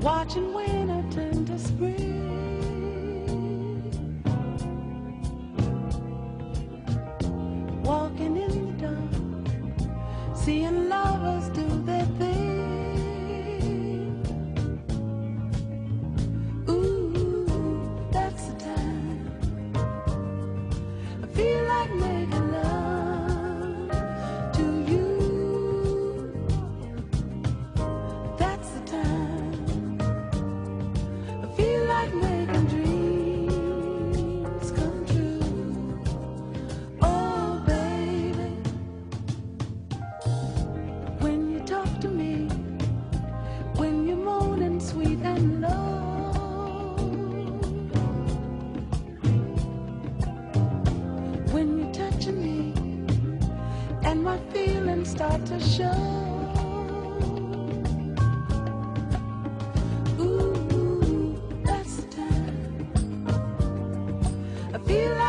watching winter turn to spring. Walking in the dark, seeing lovers do sweet and low. When you're touching me, and my feelings start to show. Ooh, that's the time. I feel like